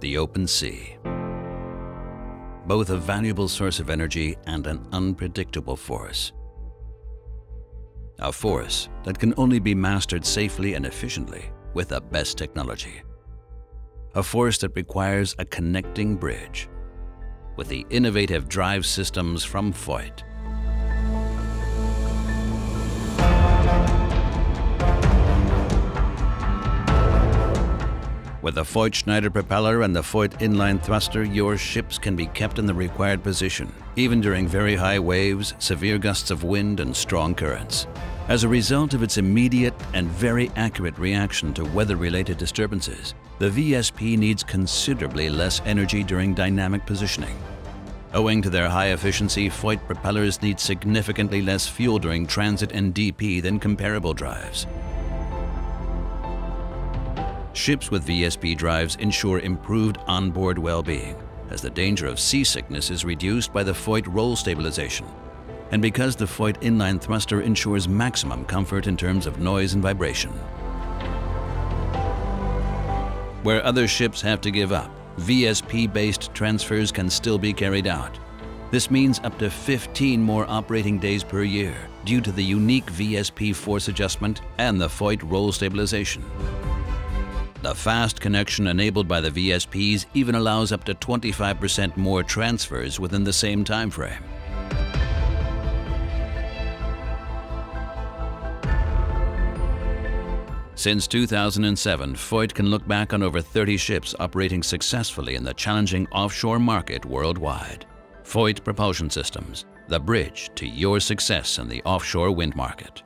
the open sea. Both a valuable source of energy and an unpredictable force. A force that can only be mastered safely and efficiently with the best technology. A force that requires a connecting bridge with the innovative drive systems from Voith. With the Voith Schneider propeller and the Voith inline thruster, your ships can be kept in the required position, even during very high waves, severe gusts of wind, and strong currents. As a result of its immediate and very accurate reaction to weather-related disturbances, the VSP needs considerably less energy during dynamic positioning. Owing to their high efficiency, Voith propellers need significantly less fuel during transit and DP than comparable drives. Ships with VSP drives ensure improved onboard well-being, as the danger of seasickness is reduced by the Voith roll stabilization, and because the Voith inline thruster ensures maximum comfort in terms of noise and vibration. Where other ships have to give up, VSP-based transfers can still be carried out. This means up to 15 more operating days per year due to the unique VSP force adjustment and the Voith roll stabilization. The fast connection enabled by the VSPs even allows up to 25% more transfers within the same time frame. Since 2007, Voith can look back on over 30 ships operating successfully in the challenging offshore market worldwide. Voith Propulsion Systems, the bridge to your success in the offshore wind market.